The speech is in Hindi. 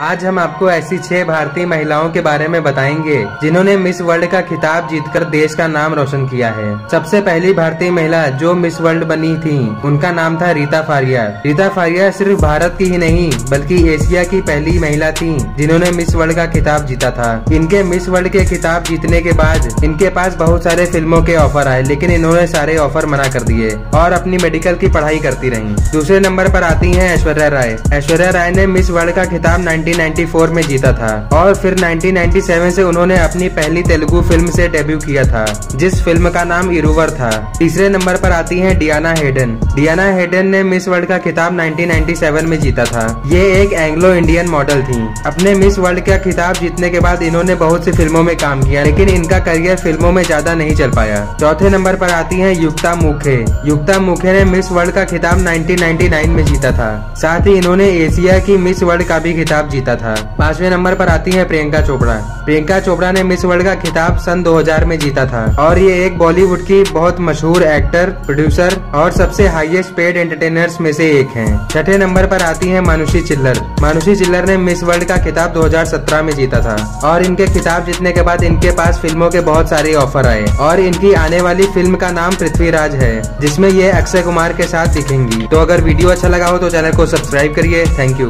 आज हम आपको ऐसी छह भारतीय महिलाओं के बारे में बताएँगे, जिन्होंने मिस वर्ल्ड का खिताब जीतकर देश का नाम रोशन किया है। सबसे पहली भारतीय महिला जो मिस वर्ल्ड बनी थी, उनका नाम था रीता फारिया। रीता फारिया सिर्फ़ भारत की ही नहीं, बल्कि एशिया की पहली महिला थी, जिन्होंने मिस वर्ल्ड का खिताब जीता था। इनके मिस वर्ल्ड के खिताब जीतने के बाद, इनके पास बहुत सारे फ़िल्मों के ऑफ़र आए, लेकिन इन्होंने सारे ऑफ़र मना कर दिए और अपनी मेडिकल की पढ़ाई करती रही। दूसरे नंबर आरोप आती है ऐश्वर्या राय। ऐश्वर्या राय ने मिस वर्ल्ड का खिताब 1994 में जीता था और फिर 1997 से उन्होंने अपनी पहली तेलुगु फ़िल्म से डेब्यू किया था, जिस फ़िल्म का नाम इरुवर था। तीसरे नंबर पर आती हैं डियाना हेडन। डियाना हेडन ने मिस वर्ल्ड का खिताब 1997 में जीता था। ये एक एंग्लो इंडियन मॉडल थी। अपने मिस वर्ल्ड का खिताब जीतने के बाद इन्होंने बहुत सी फ़िल्मों में काम किया, लेकिन इनका करियर फ़िल्मों में ज़्यादा नहीं चल पाया। चौथे नंबर पर आती है युक्ता मुखे। युक्ता मुखे ने मिस वर्ल्ड का खिताब 1999 में जीता था। साथ ही इन्होंने एशिया की मिस वर्ल्ड का भी खिताब जीता था। पाँचवें नंबर पर आती है प्रियंका चोपड़ा। प्रियंका चोपड़ा ने मिस वर्ल्ड का खिताब सन 2000 में जीता था। और ये एक बॉलीवुड की बहुत मशहूर एक्टर प्रोड्यूसर और सबसे हाईएस्ट पेड एंटरटेनर्स में से एक हैं। छठे नंबर पर आती है मानुषी चिल्लर। मानुषी चिल्लर ने मिस वर्ल्ड का खिताब 2017 में जीता था। और इनके खिताब जीतने के बाद इनके पास फ़िल्मों के बहुत सारे ऑफ़र आए। और इनकी आने वाली फ़िल्म का नाम पृथ्वीराज है, जिसमें ये अक्षय कुमार के साथ दिखेंगी। तो अगर वीडियो अच्छा लगा हो तो चैनल को सब्सक्राइब करिए। Thank you